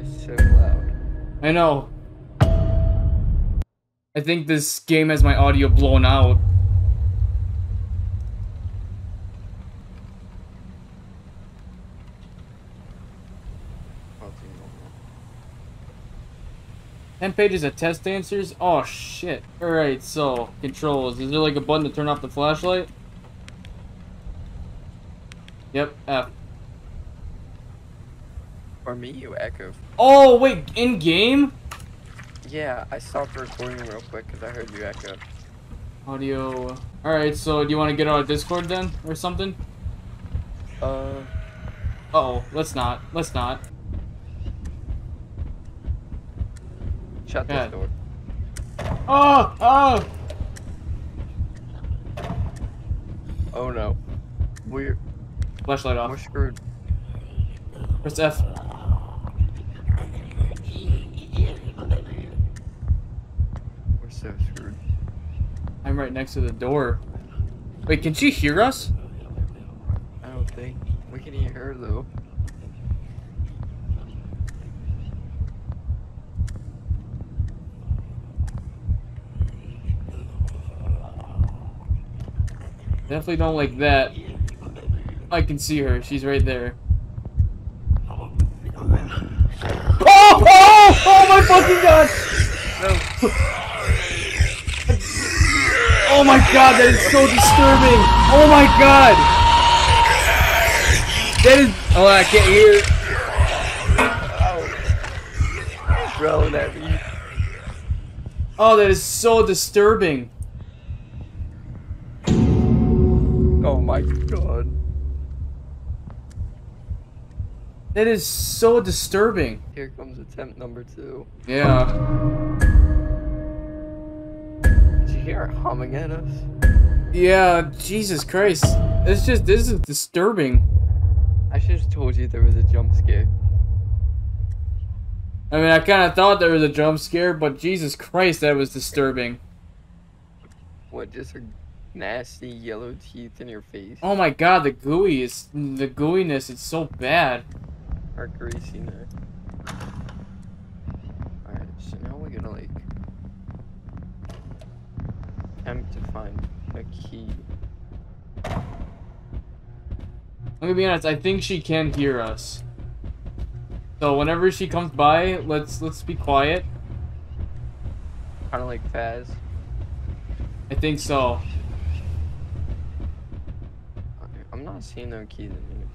is so loud. I know. I think this game has my audio blown out. I'll do normal. 10 pages of test answers? Oh shit. Alright, so, controls. Is there like a button to turn off the flashlight? Yep, F. For me, you echo. Oh, wait, in game? Yeah, I stopped recording real quick because I heard you echo. Audio. Alright, so do you want to get on Discord then? Or something? Uh, Uh oh, let's not. Let's not. shut Yeah. this door. Oh! Oh! Oh no. We're Flashlight off. we're screwed. Press F. We're so screwed. I'm right next to the door. Wait, can she hear us? I don't think we can hear her though. Definitely don't like that. I can see her. She's right there. Oh! Oh! Oh my fucking god! Oh my god, that is so disturbing! Oh my god! That is. Oh, I can't hear. Ow. Throwing at me. Oh, that is so disturbing. Oh my god. That is so disturbing. Here comes attempt number two. Yeah. Hear humming at us? Yeah, Jesus Christ. It's just, this is disturbing. I should have told you there was a jump scare. I mean, I kind of thought there was a jump scare, but Jesus Christ, that was disturbing. What, just her nasty yellow teeth in your face? Oh my god, the gooey is, the gooiness is so bad. Our greasiness. Alright, so now we're gonna like attempt to find a key. I'm gonna be honest, I think she can hear us. So whenever she comes by, let's let's be quiet. Kinda like Faz. I think so. I'm not seeing no keys in here.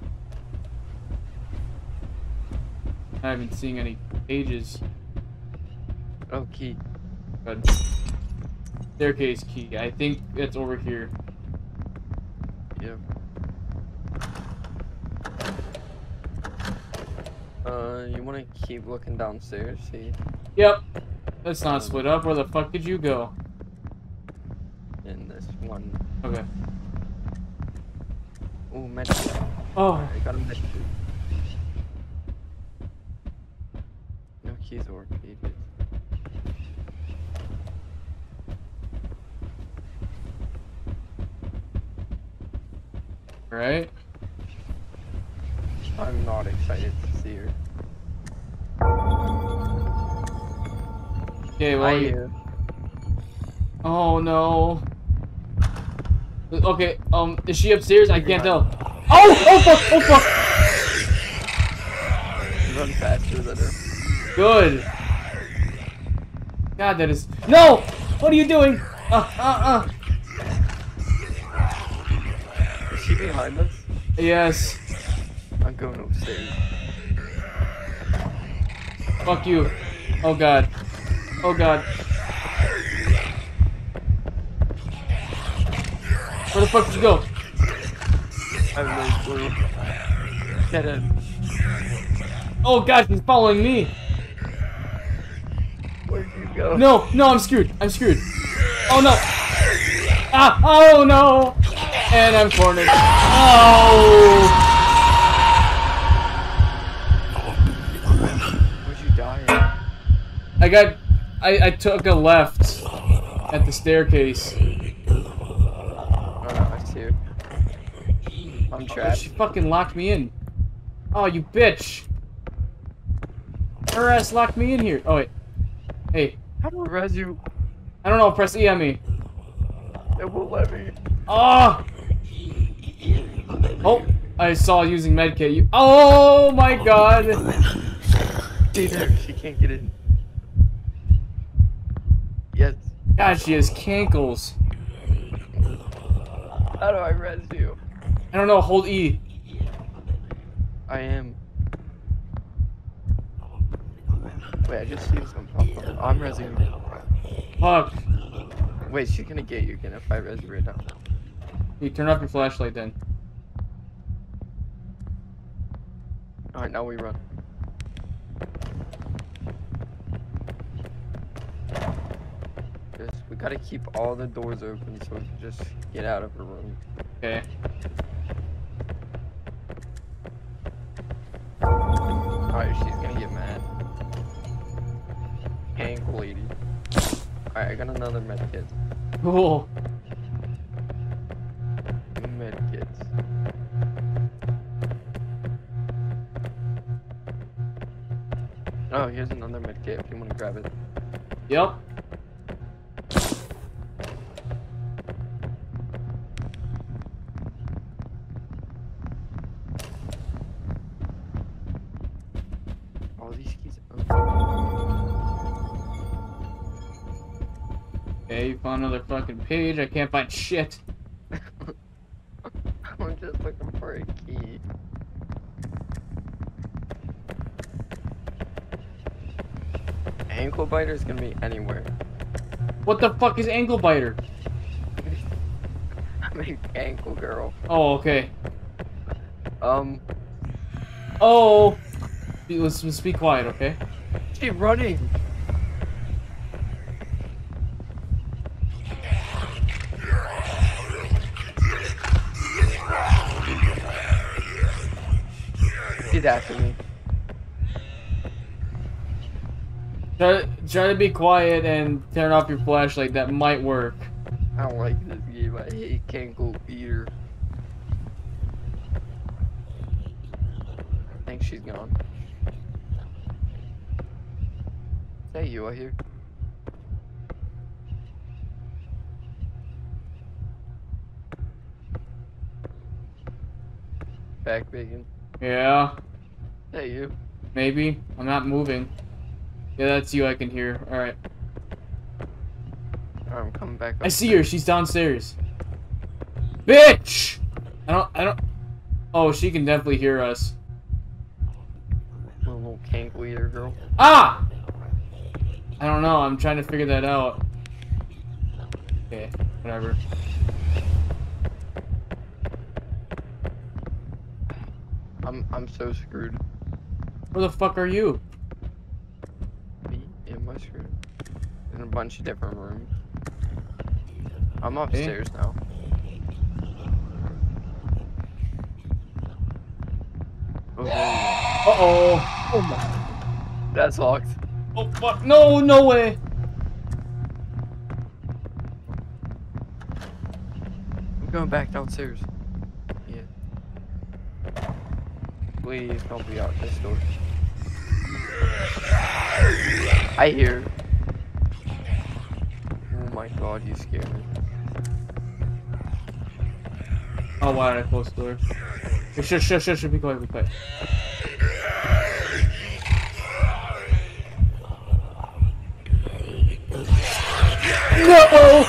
I haven't seen any pages. Oh, key. Good. Staircase key. I think it's over here. Yep. Uh, you wanna keep looking downstairs, see? Yep. Let's not split up. Where the fuck did you go? In this one. Okay. Oh, medkit. Oh, I got a medkit. No keys or pages. Right. I'm not excited to see her. Okay, well, you- Oh no. Okay, um, is she upstairs? I can't tell. Oh, oh fuck, oh fuck. Run faster than her. Good. God, that is. No! What are you doing? Uh, uh, uh. Is she behind us? Yes. I'm going upstairs. Fuck you. Oh god. Oh god. Where the fuck did you go? I have no clue. Dead end. Oh god, he's following me. Where'd you go? No, no, I'm screwed. I'm screwed. Oh no. Ah, oh no. And I'm cornered. Oh. Where'd you die? I got. I, I took a left at the staircase. Oh, no, I see her. I'm Oh, trapped. she fucking locked me in. Oh, you bitch. Her ass locked me in here. Oh wait. Hey, How do I res you? I don't know. Press E on me. It won't let me. Oh. Oh, I saw using medkit. You. Oh my god. There, she can't get in. Yes. God, she has cankles. How do I res you? I don't know. Hold E. I am. Wait, I just seen some pop up. Oh, I'm resing you. Fuck. Wait, she's gonna get you again if I res you right now. You turn off your flashlight then. Alright, now we run. Just, we gotta keep all the doors open so we can just get out of the room. Okay. Alright, she's gonna get mad. Ankle lady. Alright, I got another medkit. Cool. Grab it. Yep. All these keys. Okay, you found another fucking page. I can't find shit. I'm just looking for a key. Ankle biter is gonna be anywhere. What the fuck is ankle biter? I'm an ankle girl. Oh, okay. Um, Oh. Be- Let's, let's be quiet, okay? Keep running. She's after me. Try, try to be quiet and turn off your flashlight. That might work. I don't like this game. I hate ankle eater. I think she's gone. Hey, you are here. Back bacon. Yeah, Hey, you? maybe. I'm not moving. Yeah, that's you. I can hear. All right. Alright, I'm coming back up. I see her. She's downstairs. Bitch! I don't. I don't. Oh, she can definitely hear us. Little cankle eater girl. Ah! I don't know. I'm trying to figure that out. Okay, whatever. I'm I'm so screwed. Where the fuck are you? Me and my screwed. In a bunch of different rooms. I'm upstairs now. Oh, Uh oh. oh my. That's locked. Oh fuck! No, no way. I'm going back downstairs. Yeah. Please don't be out this door. I hear. Oh my god, you scared me. Oh, why did I close the door? Hey, Shush, shush, shush, be quiet, be quiet. No!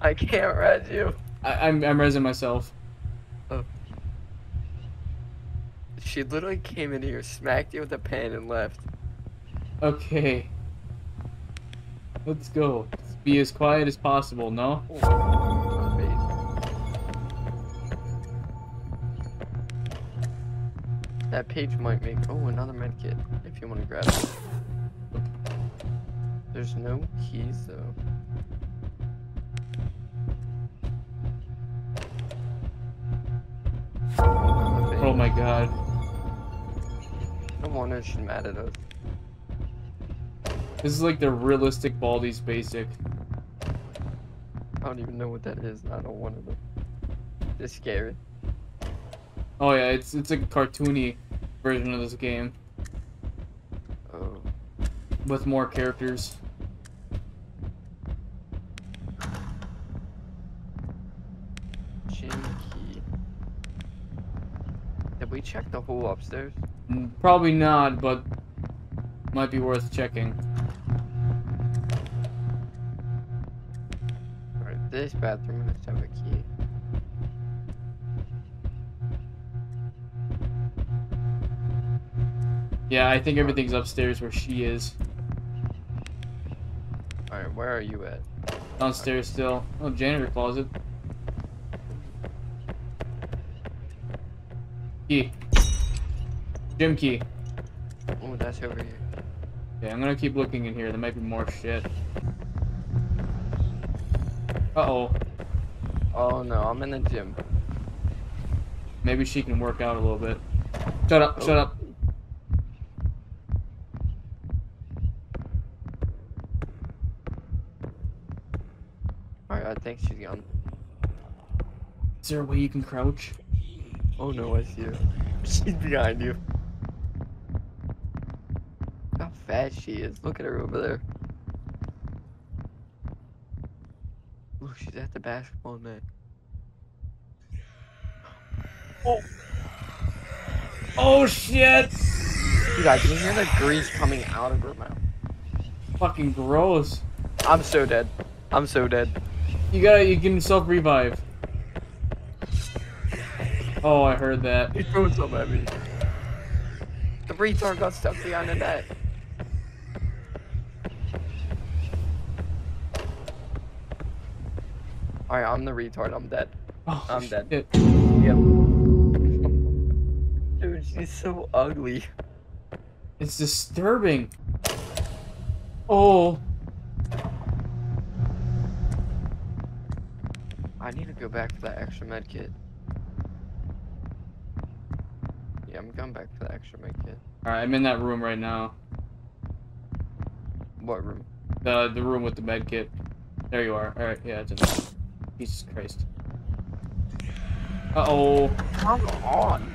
I can't read you. I, I'm, I'm resing myself. Oh. She literally came in here, smacked you with a pen, and left. Okay. Let's go. Let's be as quiet as possible, no? Oh. That page might make. Oh, another med kit. If you want to grab it. There's no keys though. Oh my god. No wonder she's mad at us. This is like the realistic Baldi's basic. I don't even know what that is. I don't want to. It's scary. Oh yeah, it's it's a cartoony version of this game Oh. with more characters. Gym key. Did we check the whole upstairs? Mm, Probably not, but might be worth checking. Alright, this bathroom must have a key. Yeah, I think everything's upstairs where she is. Alright, where are you at? Downstairs still. Oh, janitor closet. Key. Gym key. Oh, that's over here. Yeah, I'm gonna keep looking in here. There might be more shit. Uh-oh. Oh no, I'm in the gym. Maybe she can work out a little bit. Shut up, shut Oh. up. Alright, I think she's gone. Is there a way you can crouch? Oh no, I see her. She's behind you. How fast she is. Look at her over there. Look, she's at the basketball net. Oh. oh shit! You guys, can you hear the grease coming out of her mouth? Fucking gross. I'm so dead. I'm so dead. You gotta, you can self-revive. Oh, I heard that. He's throwing something at me. The retard got stuck behind the net. Alright, I'm the retard. I'm dead. Oh, I'm dead. shit. Yep. Dude, she's so ugly. It's disturbing. Oh, I need to go back for that extra med kit. Yeah, I'm going back for the extra med kit. alright, I'm in that room right now. What room? The the room with the med kit. There you are. Alright, yeah, it's in there. Jesus Christ. Uh-oh. Come on.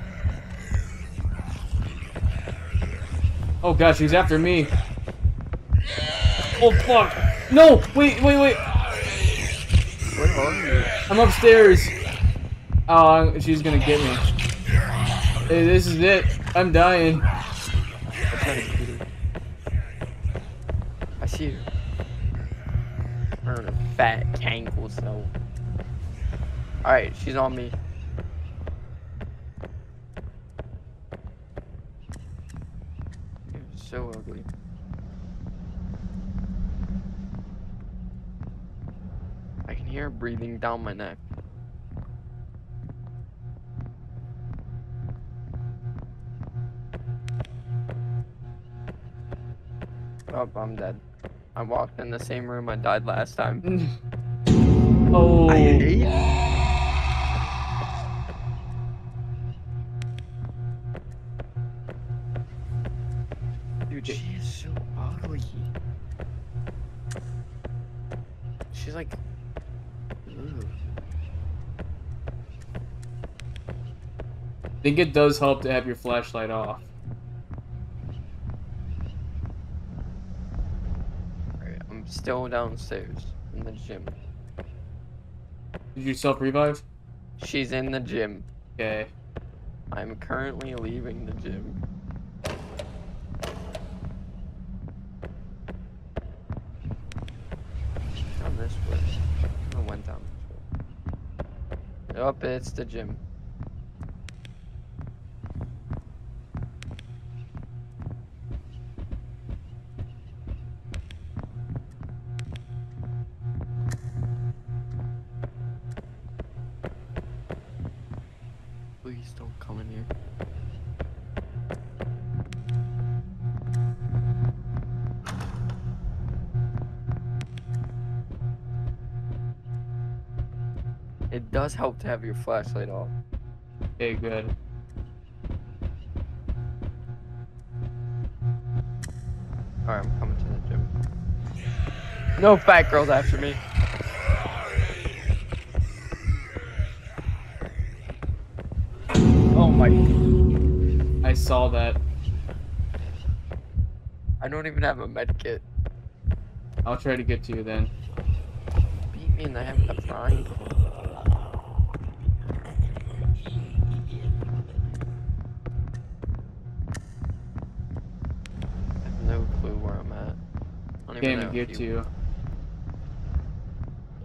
Oh gosh, he's after me. Oh fuck. No! Wait, wait, wait. Where are you? I'm upstairs. Oh, she's gonna get me. Hey, this is it. I'm dying. I see her. Her fat cankles though. Alright, she's on me. So ugly. I can hear her breathing down my neck. Oh, I'm dead. I walked in the same room I died last time. oh. I hate Dude, she is so ugly. She's like. Ugh. I think it does help to have your flashlight off. Alright, I'm still downstairs in the gym. Did you self revive? She's in the gym. Okay. I'm currently leaving the gym. Down this way. I went down this way. Up, it's the gym. does help to have your flashlight off. Okay, good. Alright, I'm coming to the gym. No fat girls after me. Oh my. I saw that. I don't even have a med kit. I'll try to get to you then. Beat me in the head with a frying pan. I don't even Can't know even if get to you.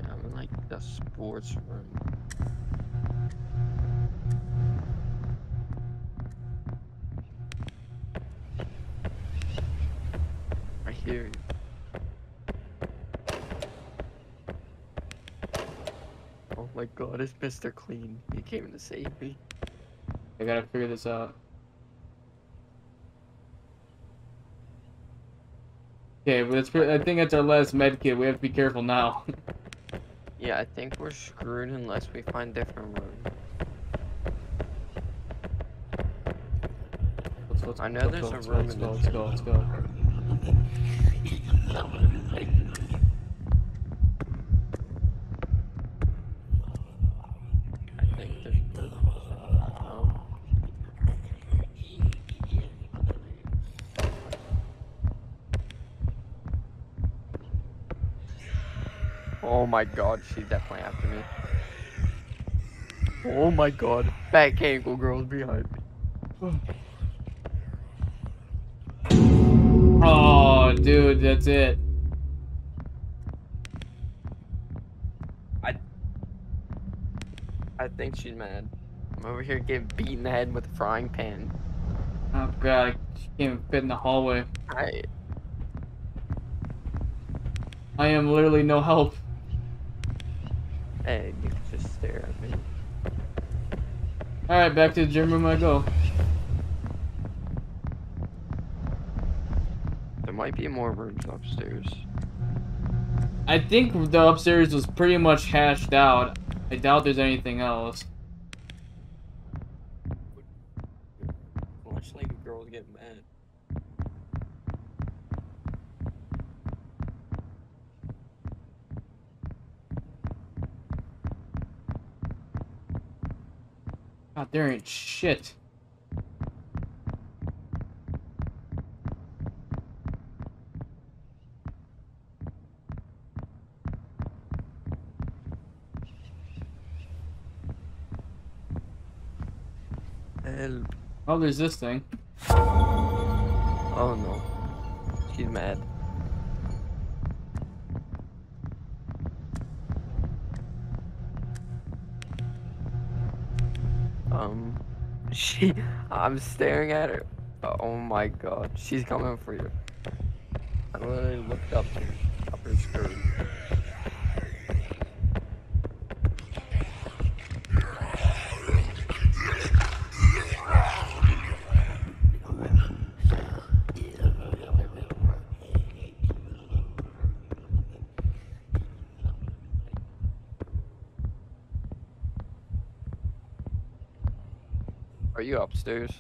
Yeah, I'm in like the sports room. I hear you. Oh my god, it's Mr. Clean. He came to save me. I gotta figure this out. Okay, but it's I think that's our last med kit. We have to be careful now. Yeah, I think we're screwed unless we find different rooms. let's, let's, I know let's there's go, a let's go, room let's in go, the let's go, let's go. I think there's. Oh. Oh my god, she's definitely after me. Oh my god, back ankle girl's behind me. Oh, dude, that's it. I think she's mad. I'm over here getting beat in the head with a frying pan. Oh god, she can't even fit in the hallway. I I am literally no help. Hey, you just stare at me. Alright, back to the gym room I go. There might be more rooms upstairs. I think the upstairs was pretty much hashed out. I doubt there's anything else. Watch like girls get mad. God, there ain't shit. Help. Oh, there's this thing. Oh no. She's mad. she, I'm staring at her. Oh my god, she's coming for you. I literally looked up her, up her skirt. Are you upstairs?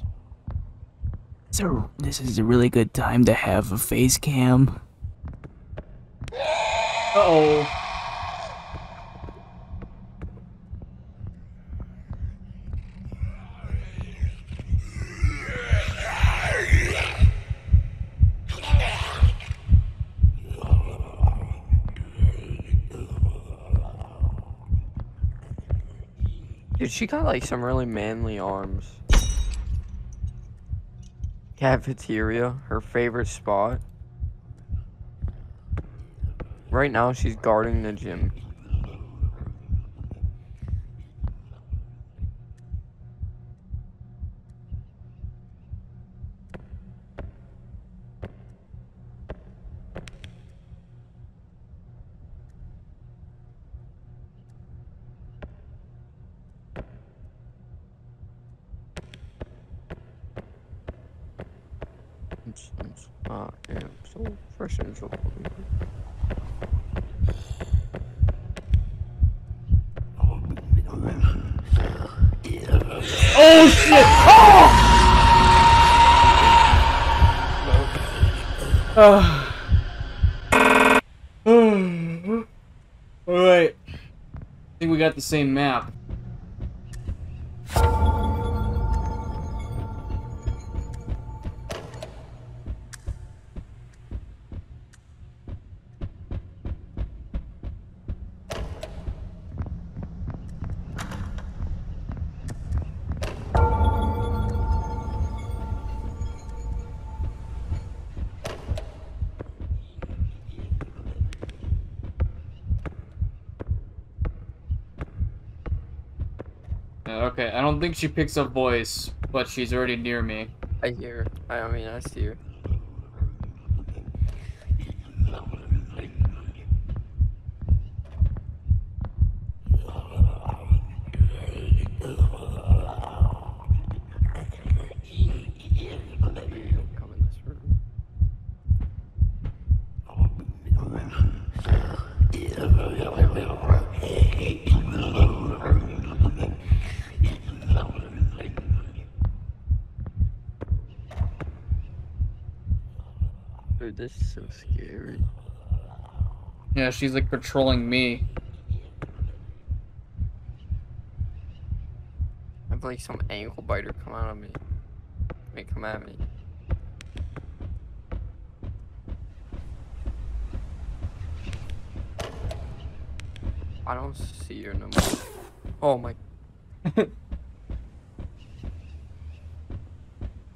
So this is a really good time to have a face cam. Uh-oh. Dude, she got like some really manly arms. Cafeteria, her favorite spot. Right now, she's guarding the gym. Oh! Alright. I think we got the same map. Don't think she picks up voice, but she's already near me. I hear. I, I mean, I see her. This is so scary. Yeah, she's like patrolling me. I have like some ankle biter come out of me. I mean, come at me. I don't see her no more. Oh my.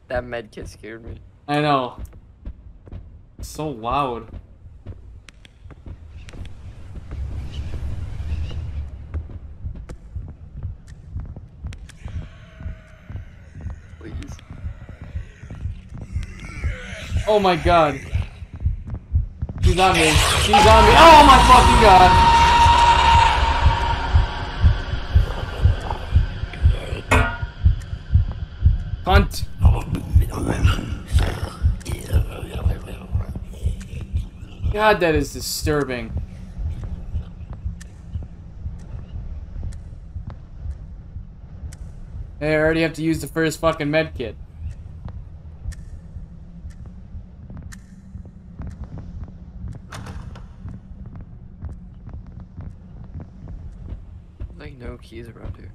that med kit scared me. I know. It's so loud. Please. Oh my god. She's on me. She's on me. Oh my fucking god. God, that is disturbing. Hey, I already have to use the first fucking med kit. Like no keys around here.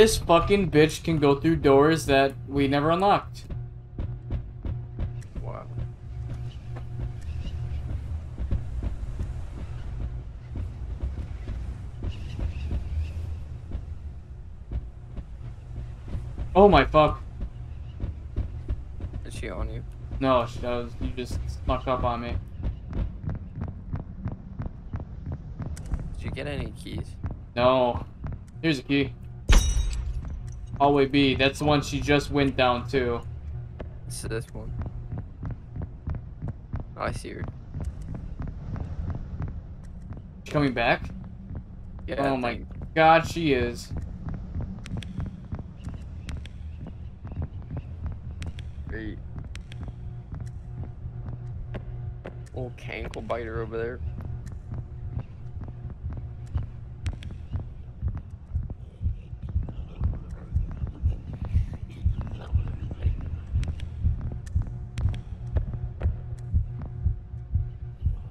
This fucking bitch can go through doors that we never unlocked. Wow. Oh my fuck. Is she on you? No, she does. You just snuck up on me. Did you get any keys? No. Here's a key. Oh, Hallway B. That's the one she just went down to. It's this one. Oh, I see her. She coming back? Yeah. oh my god, she is. Great. Old cankle biter over there.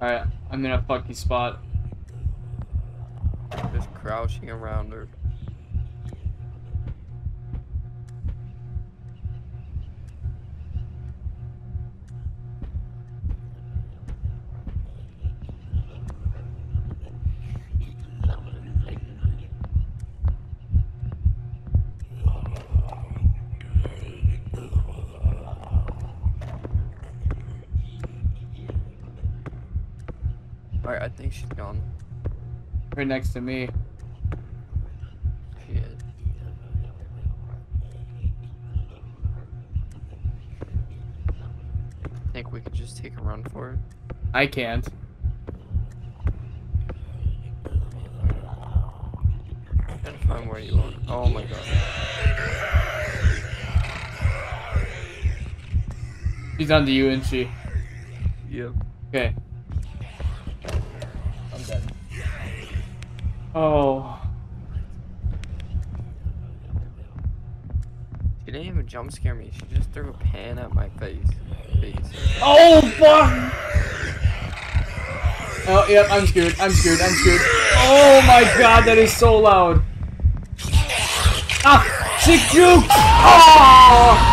Alright, I'm in a fucky spot. Just crouching around her. Right next to me. Shit. Think we could just take a run for it? I can't. Gotta find where you are. Oh my god. She's on to you, isn't she? Yep. Okay. Oh. She didn't even jump scare me. She just threw a pan at my face. face. Oh, fuck! Oh, yep, I'm screwed. I'm screwed. I'm screwed. Oh my god, that is so loud. Ah! Sick juke! Oh!